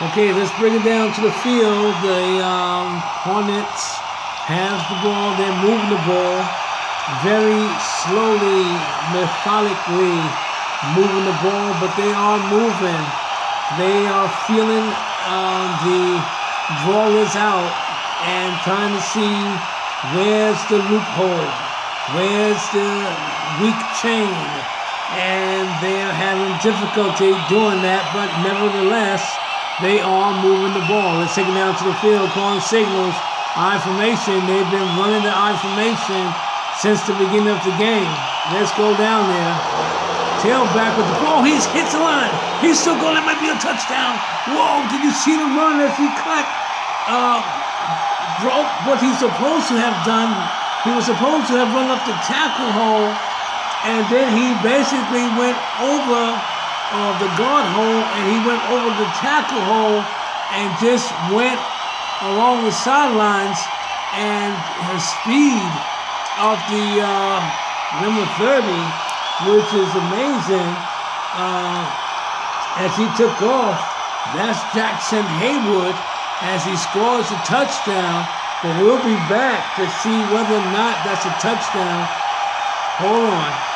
Okay, let's bring it down to the field. The um, Hornets have the ball. They're moving the ball very slowly, methodically moving the ball, but they are moving. They are feeling uh, the ball is out and trying to see where's the loophole, where's the weak chain, and they're having difficulty doing that, but nevertheless, they are moving the ball. Let's take it down to the field, calling signals. I formation. They've been running the I formation since the beginning of the game. Let's go down there. Tail back with the ball. He's hits the line. He's still going. That might be a touchdown. Whoa! Did you see the run as he cut? Uh, broke what he's supposed to have done. He was supposed to have run up the tackle hole, and then he basically went over uh, the guard hole and he went over the tackle hole and just went along the sidelines and his speed of the uh, number 30, which is amazing, uh, as he took off. That's Jackson Haywood as he scores a touchdown. But we'll be back to see whether or not that's a touchdown. Hold on.